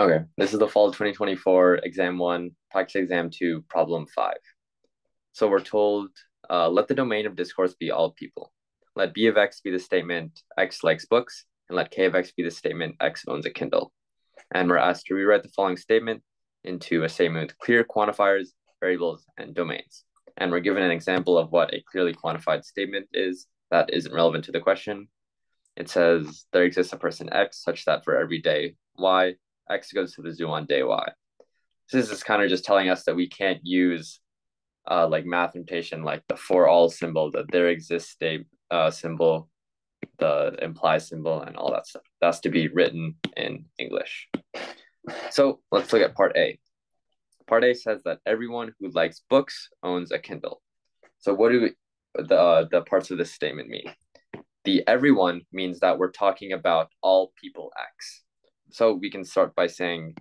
Okay, this is the fall 2024 exam one, practice exam two, problem five. So we're told, uh, let the domain of discourse be all people. Let B of X be the statement X likes books, and let K of X be the statement X owns a Kindle. And we're asked to rewrite the following statement into a statement with clear quantifiers, variables, and domains. And we're given an example of what a clearly quantified statement is that isn't relevant to the question. It says there exists a person X such that for every day Y, X goes to the zoo on day Y. This is kind of just telling us that we can't use uh, like math notation, like the for all symbol, that there exists a uh, symbol, the imply symbol, and all that stuff. That's to be written in English. So let's look at part A. Part A says that everyone who likes books owns a Kindle. So what do we, the uh, the parts of this statement mean? The everyone means that we're talking about all people X. So we can start by saying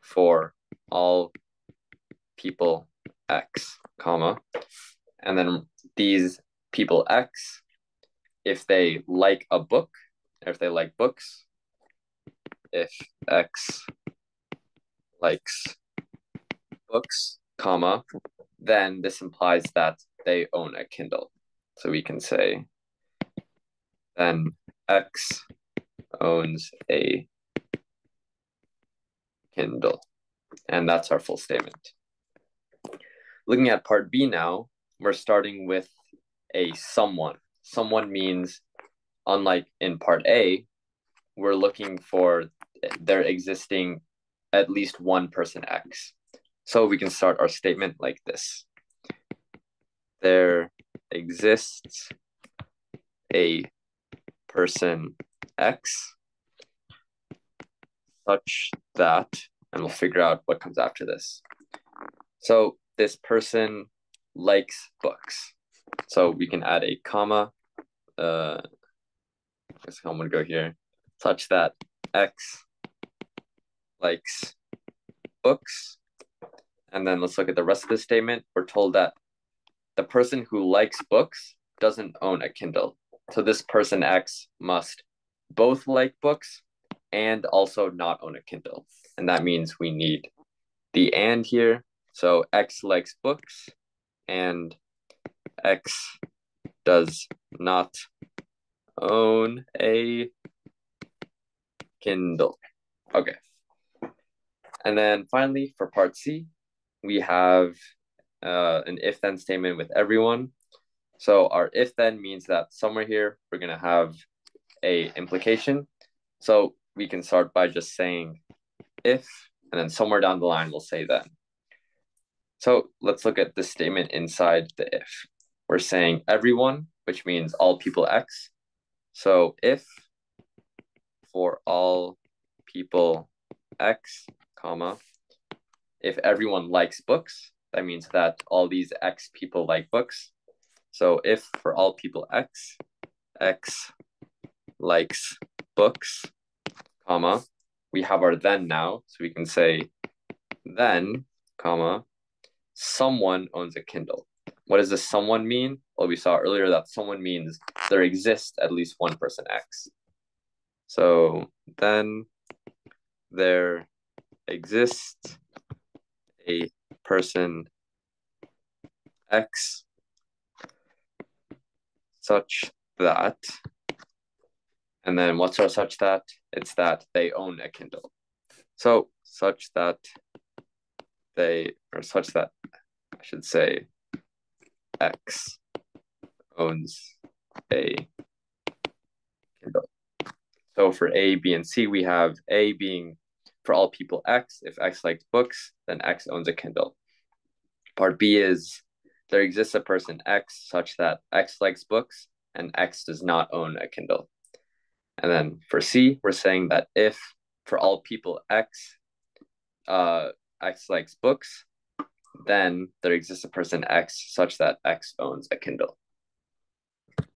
for all people X, comma, and then these people X, if they like a book, if they like books, if X likes books, comma, then this implies that they own a Kindle. So we can say then X owns a Kindle. And that's our full statement. Looking at part B now, we're starting with a someone. Someone means, unlike in part A, we're looking for there existing at least one person X. So we can start our statement like this. There exists a person X such that, and we'll figure out what comes after this. So this person likes books. So we can add a comma. Uh, I guess I'm gonna go here, such that X likes books. And then let's look at the rest of the statement. We're told that the person who likes books doesn't own a Kindle. So this person X must both like books and also not own a Kindle. And that means we need the and here. So X likes books and X does not own a Kindle. Okay. And then finally, for part C, we have uh, an if then statement with everyone. So our if then means that somewhere here, we're going to have a implication. So we can start by just saying if, and then somewhere down the line, we'll say then. So let's look at the statement inside the if. We're saying everyone, which means all people X. So if for all people X, comma, if everyone likes books, that means that all these X people like books. So if for all people X, X likes books, comma, we have our then now. So we can say then, comma, someone owns a Kindle. What does this someone mean? Well, we saw earlier that someone means there exists at least one person X. So then there exists a person X such that, and then what's our such that? It's that they own a Kindle. So such that they, or such that I should say X owns a Kindle. So for A, B, and C, we have A being for all people X. If X likes books, then X owns a Kindle. Part B is there exists a person X such that X likes books and X does not own a Kindle. And then for C, we're saying that if for all people X, uh, X likes books, then there exists a person X such that X owns a Kindle.